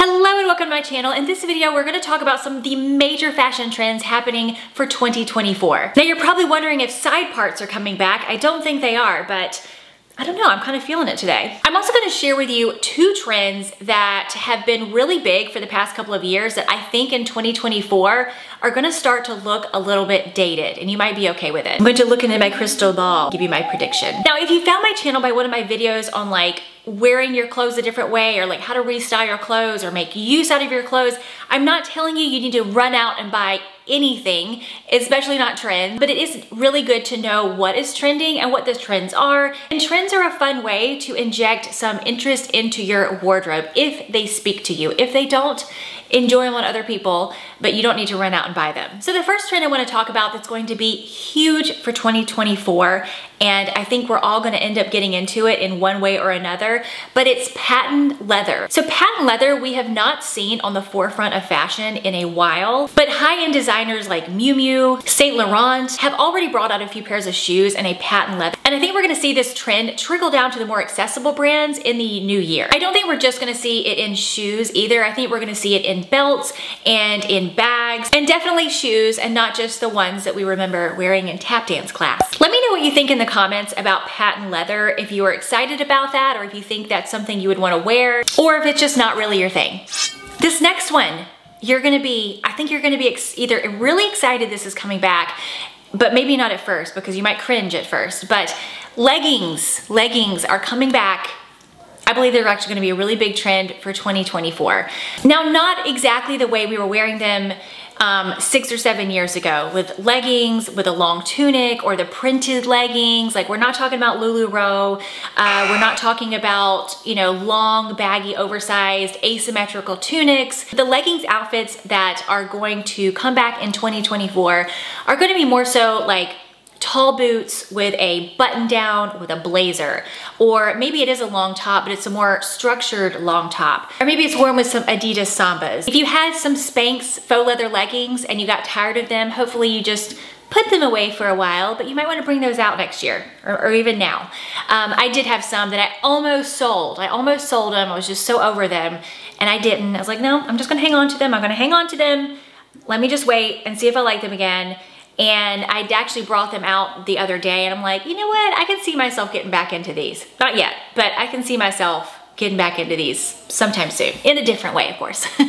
Hello and welcome to my channel. In this video, we're gonna talk about some of the major fashion trends happening for 2024. Now you're probably wondering if side parts are coming back. I don't think they are, but I don't know, I'm kind of feeling it today. I'm also gonna share with you two trends that have been really big for the past couple of years that I think in 2024 are gonna start to look a little bit dated and you might be okay with it. I'm going to look into my crystal ball, give you my prediction. Now, if you found my channel by one of my videos on like wearing your clothes a different way or like how to restyle your clothes or make use out of your clothes, I'm not telling you you need to run out and buy anything, especially not trends, but it is really good to know what is trending and what the trends are. And trends are a fun way to inject some interest into your wardrobe if they speak to you. If they don't, enjoy them on other people, but you don't need to run out and buy them. So the first trend I wanna talk about that's going to be huge for 2024, and I think we're all gonna end up getting into it in one way or another, but it's patent leather. So patent leather we have not seen on the forefront of fashion in a while, but high-end designers like Miu Miu, Saint Laurent have already brought out a few pairs of shoes in a patent leather. And I think we're gonna see this trend trickle down to the more accessible brands in the new year. I don't think we're just gonna see it in shoes either. I think we're gonna see it in belts and in bags and definitely shoes and not just the ones that we remember wearing in tap dance class. Let me know what you think in the comments about patent leather, if you are excited about that or if you think that's something you would wanna wear or if it's just not really your thing. This next one, you're gonna be, I think you're gonna be either really excited this is coming back but maybe not at first because you might cringe at first, but leggings, leggings are coming back I believe they're actually gonna be a really big trend for 2024. Now, not exactly the way we were wearing them um, six or seven years ago with leggings, with a long tunic or the printed leggings. Like we're not talking about LuLaRoe. Uh, we're not talking about, you know, long, baggy, oversized, asymmetrical tunics. The leggings outfits that are going to come back in 2024 are gonna be more so like tall boots with a button down with a blazer. Or maybe it is a long top, but it's a more structured long top. Or maybe it's worn with some Adidas Sambas. If you had some Spanx faux leather leggings and you got tired of them, hopefully you just put them away for a while, but you might want to bring those out next year or, or even now. Um, I did have some that I almost sold. I almost sold them. I was just so over them and I didn't. I was like, no, I'm just gonna hang on to them. I'm gonna hang on to them. Let me just wait and see if I like them again. And I'd actually brought them out the other day and I'm like, you know what? I can see myself getting back into these. Not yet, but I can see myself getting back into these sometime soon. In a different way, of course.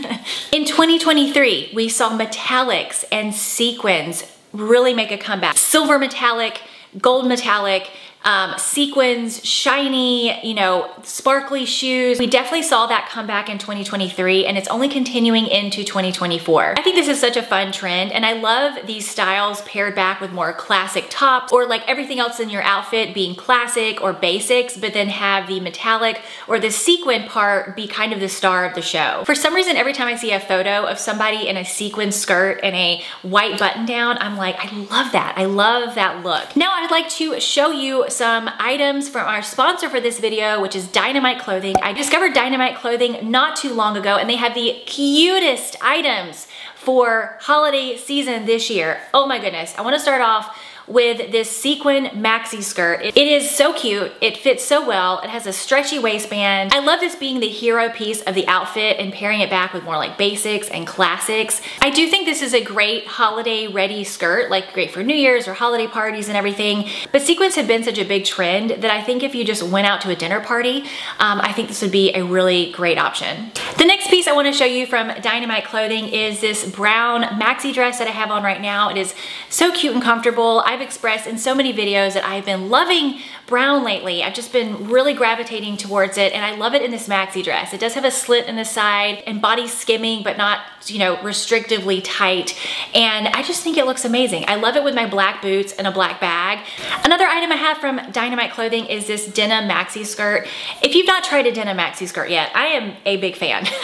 in 2023, we saw metallics and sequins really make a comeback. Silver metallic, gold metallic, um, sequins, shiny, you know, sparkly shoes. We definitely saw that come back in 2023 and it's only continuing into 2024. I think this is such a fun trend and I love these styles paired back with more classic tops or like everything else in your outfit being classic or basics, but then have the metallic or the sequin part be kind of the star of the show. For some reason, every time I see a photo of somebody in a sequin skirt and a white button down, I'm like, I love that. I love that look. Now I'd like to show you some items from our sponsor for this video, which is Dynamite Clothing. I discovered Dynamite Clothing not too long ago and they have the cutest items for holiday season this year. Oh my goodness. I wanna start off with this sequin maxi skirt. It is so cute. It fits so well. It has a stretchy waistband. I love this being the hero piece of the outfit and pairing it back with more like basics and classics. I do think this is a great holiday ready skirt, like great for New Year's or holiday parties and everything. But sequins have been such a big trend that I think if you just went out to a dinner party, um, I think this would be a really great option. The next piece I wanna show you from Dynamite Clothing is this brown maxi dress that I have on right now. It is so cute and comfortable. I've expressed in so many videos that I've been loving brown lately. I've just been really gravitating towards it and I love it in this maxi dress. It does have a slit in the side and body skimming but not, you know, restrictively tight. And I just think it looks amazing. I love it with my black boots and a black bag. Another item I have from Dynamite Clothing is this denim maxi skirt. If you've not tried a denim maxi skirt yet, I am a big fan.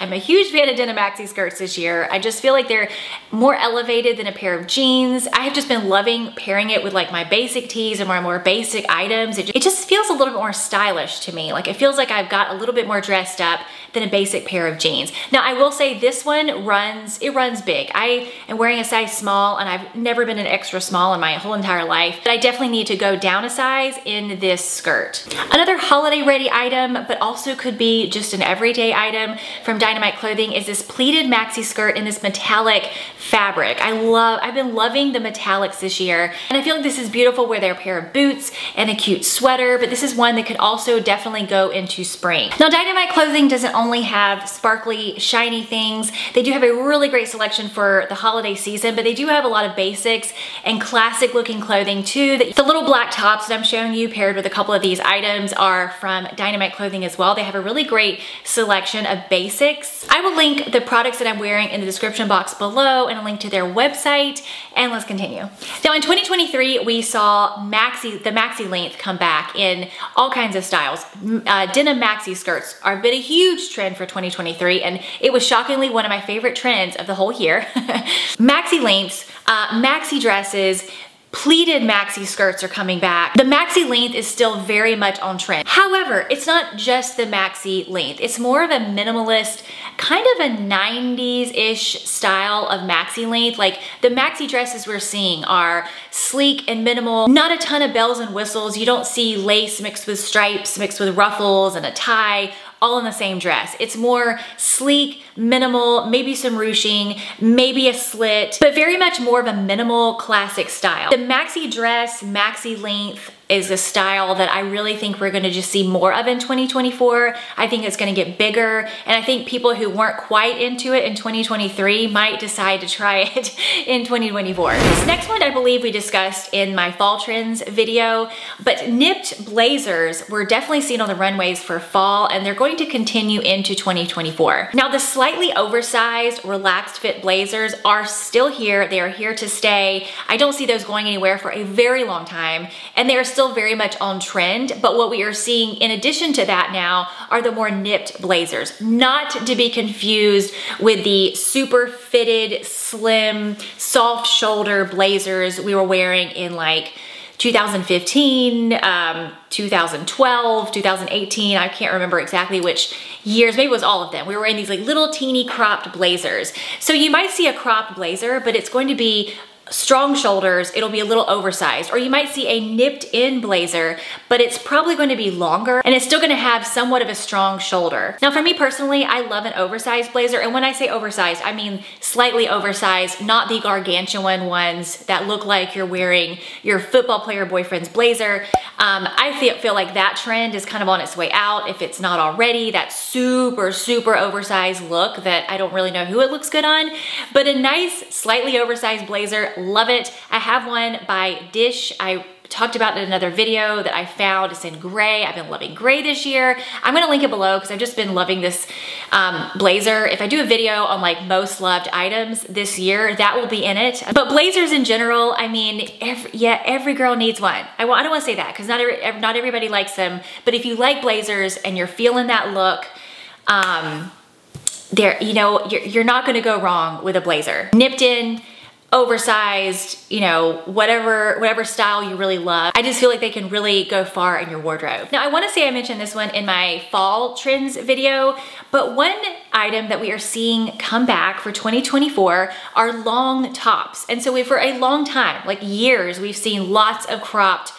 I'm a huge fan of denim maxi skirts this year. I just feel like they're more elevated than a pair of jeans. I have just been loving pairing it with like my basic tees and my more basic items. It just feels a little bit more stylish to me. Like it feels like I've got a little bit more dressed up than a basic pair of jeans. Now I will say this one runs, it runs big. I am wearing a size small and I've never been an extra small in my whole entire life, but I definitely need to go down a size in this skirt. Another holiday ready item, but also could be just an everyday item from Dynamite Clothing is this pleated maxi skirt in this metallic fabric. I love, I've been loving the metallics this year and I feel like this is beautiful where they're a pair of boots and a cute sweater, but this is one that could also definitely go into spring. Now Dynamite Clothing doesn't only have sparkly, shiny things. They do have a really great selection for the holiday season, but they do have a lot of basics and classic looking clothing too. The little black tops that I'm showing you paired with a couple of these items are from Dynamite Clothing as well. They have a really great selection of basics. I will link the products that I'm wearing in the description box below and a link to their website. And let's continue. Now in 2023, we saw maxi, the maxi length come back in all kinds of styles. Uh, denim maxi skirts are been a huge trend for 2023 and it was shockingly one of my favorite trends of the whole year. maxi lengths, uh, maxi dresses, pleated maxi skirts are coming back. The maxi length is still very much on trend. However, it's not just the maxi length. It's more of a minimalist, kind of a 90s-ish style of maxi length. Like the maxi dresses we're seeing are sleek and minimal, not a ton of bells and whistles. You don't see lace mixed with stripes, mixed with ruffles and a tie all in the same dress. It's more sleek, minimal, maybe some ruching, maybe a slit, but very much more of a minimal classic style. The maxi dress, maxi length, is a style that I really think we're gonna just see more of in 2024. I think it's gonna get bigger, and I think people who weren't quite into it in 2023 might decide to try it in 2024. This next one I believe we discussed in my fall trends video, but nipped blazers were definitely seen on the runways for fall, and they're going to continue into 2024. Now the slightly oversized, relaxed fit blazers are still here. They are here to stay. I don't see those going anywhere for a very long time, and they are still very much on trend, but what we are seeing in addition to that now are the more nipped blazers. Not to be confused with the super fitted, slim, soft shoulder blazers we were wearing in like 2015, um, 2012, 2018, I can't remember exactly which years, maybe it was all of them. We were in these like little teeny cropped blazers. So you might see a cropped blazer, but it's going to be strong shoulders, it'll be a little oversized. Or you might see a nipped in blazer, but it's probably going to be longer and it's still gonna have somewhat of a strong shoulder. Now for me personally, I love an oversized blazer. And when I say oversized, I mean slightly oversized, not the gargantuan ones that look like you're wearing your football player boyfriend's blazer. Um, I feel, like that trend is kind of on its way out if it's not already. That super, super oversized look that I don't really know who it looks good on, but a nice, slightly oversized blazer love it. I have one by Dish. I talked about in another video that I found. It's in gray. I've been loving gray this year. I'm gonna link it below because I've just been loving this um, blazer. If I do a video on like most loved items this year, that will be in it. But blazers in general, I mean, every, yeah, every girl needs one. I, I don't wanna say that because not, every, not everybody likes them, but if you like blazers and you're feeling that look, um, there, you know, you're, you're not gonna go wrong with a blazer. Nipped in, oversized, you know, whatever, whatever style you really love. I just feel like they can really go far in your wardrobe. Now I wanna say I mentioned this one in my fall trends video, but one item that we are seeing come back for 2024 are long tops. And so we, for a long time, like years, we've seen lots of cropped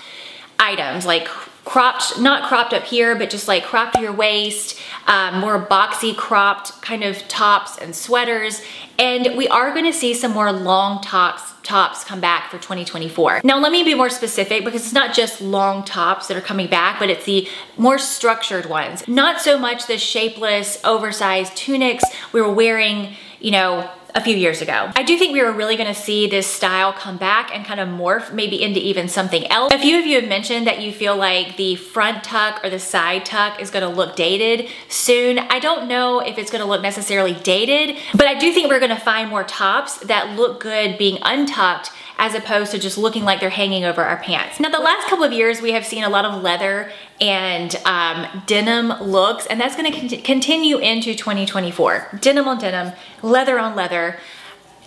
items like cropped, not cropped up here, but just like cropped your waist, um, more boxy cropped kind of tops and sweaters. And we are gonna see some more long tops tops come back for 2024. Now let me be more specific because it's not just long tops that are coming back, but it's the more structured ones. Not so much the shapeless, oversized tunics we were wearing, you know, a few years ago. I do think we were really gonna see this style come back and kind of morph maybe into even something else. A few of you have mentioned that you feel like the front tuck or the side tuck is gonna look dated soon. I don't know if it's gonna look necessarily dated, but I do think we're gonna find more tops that look good being untucked as opposed to just looking like they're hanging over our pants. Now the last couple of years we have seen a lot of leather and um, denim looks, and that's gonna con continue into 2024. Denim on denim, leather on leather,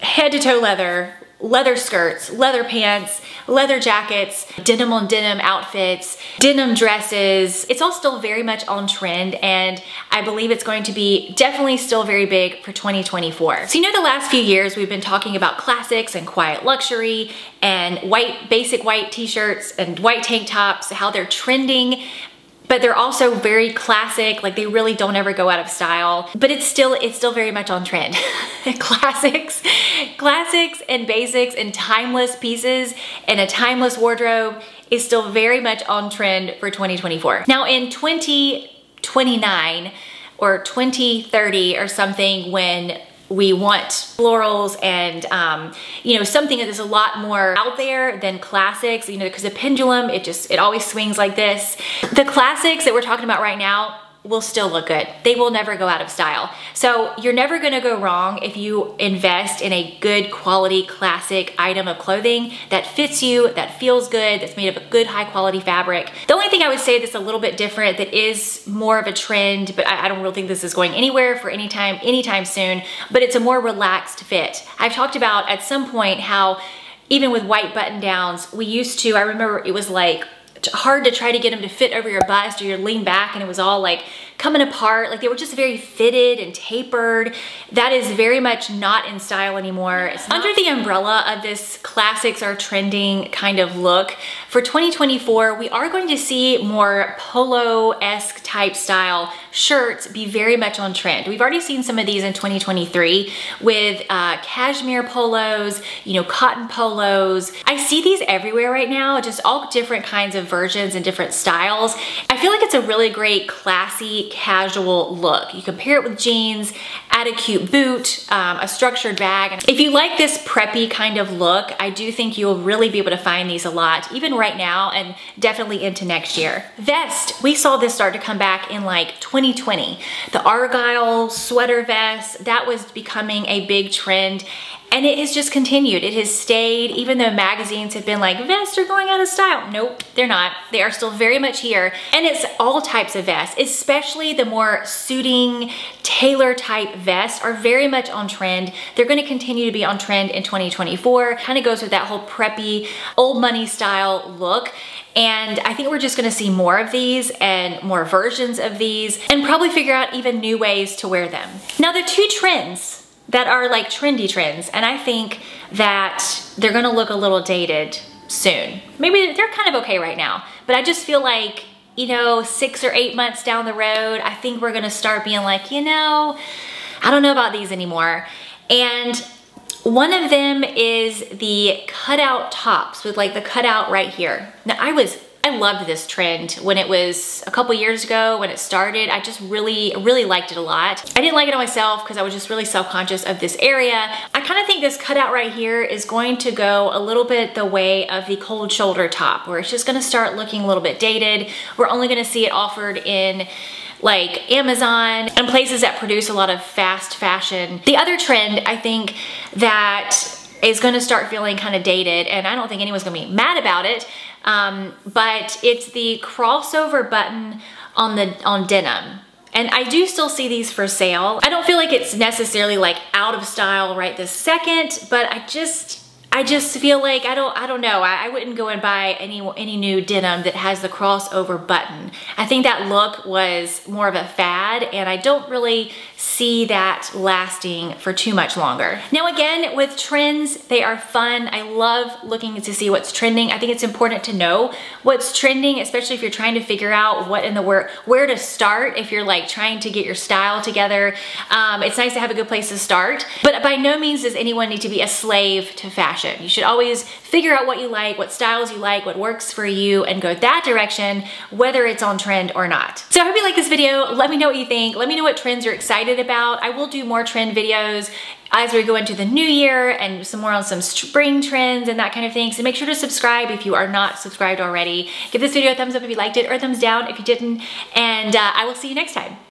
head to toe leather, leather skirts, leather pants, leather jackets, denim on denim outfits, denim dresses. It's all still very much on trend and I believe it's going to be definitely still very big for 2024. So you know the last few years we've been talking about classics and quiet luxury and white, basic white t-shirts and white tank tops, how they're trending but they're also very classic, like they really don't ever go out of style, but it's still, it's still very much on trend. classics, classics and basics and timeless pieces and a timeless wardrobe is still very much on trend for 2024. Now in 2029 or 2030 or something when we want florals and um, you know something that is a lot more out there than classics you know because the pendulum it just it always swings like this. The classics that we're talking about right now will still look good. They will never go out of style. So you're never gonna go wrong if you invest in a good quality classic item of clothing that fits you, that feels good, that's made of a good high quality fabric. The only thing I would say that's a little bit different that is more of a trend, but I, I don't really think this is going anywhere for any time, anytime soon, but it's a more relaxed fit. I've talked about at some point how even with white button downs, we used to, I remember it was like hard to try to get them to fit over your bust or you lean back and it was all like coming apart. Like they were just very fitted and tapered. That is very much not in style anymore. Under the umbrella of this classics are trending kind of look, for 2024, we are going to see more polo-esque type style shirts be very much on trend. We've already seen some of these in 2023 with uh, cashmere polos, you know, cotton polos. I see these everywhere right now, just all different kinds of versions and different styles. I feel like it's a really great classy casual look. You can pair it with jeans, add a cute boot, um, a structured bag. If you like this preppy kind of look, I do think you'll really be able to find these a lot, even right now and definitely into next year. Vest, we saw this start to come back in like 2020. The Argyle sweater vest, that was becoming a big trend and it has just continued. It has stayed, even though magazines have been like, vests are going out of style. Nope, they're not. They are still very much here. And it's all types of vests, especially the more suiting, tailor type vests are very much on trend. They're gonna continue to be on trend in 2024. Kind of goes with that whole preppy, old money style look. And I think we're just gonna see more of these and more versions of these and probably figure out even new ways to wear them. Now the two trends that are like trendy trends. And I think that they're gonna look a little dated soon. Maybe they're kind of okay right now, but I just feel like, you know, six or eight months down the road, I think we're gonna start being like, you know, I don't know about these anymore. And one of them is the cutout tops with like the cutout right here. Now I was I loved this trend when it was a couple years ago when it started. I just really, really liked it a lot. I didn't like it on myself because I was just really self-conscious of this area. I kind of think this cutout right here is going to go a little bit the way of the cold shoulder top where it's just gonna start looking a little bit dated. We're only gonna see it offered in like Amazon and places that produce a lot of fast fashion. The other trend I think that is gonna start feeling kind of dated and I don't think anyone's gonna be mad about it um, but it's the crossover button on the on denim. And I do still see these for sale. I don't feel like it's necessarily like out of style right this second, but I just, I just feel like, I don't, I don't know. I, I, wouldn't go and buy any, any new denim that has the crossover button. I think that look was more of a fad and I don't really see that lasting for too much longer. Now again, with trends, they are fun. I love looking to see what's trending. I think it's important to know what's trending, especially if you're trying to figure out what in the where, where to start if you're like trying to get your style together. Um, it's nice to have a good place to start, but by no means does anyone need to be a slave to fashion. You should always figure out what you like, what styles you like, what works for you, and go that direction, whether it's on trend or not. So I hope you like this video. Let me know what you think. Let me know what trends you're excited excited about. I will do more trend videos as we go into the new year and some more on some spring trends and that kind of thing. So make sure to subscribe if you are not subscribed already. Give this video a thumbs up if you liked it or a thumbs down if you didn't. And uh, I will see you next time.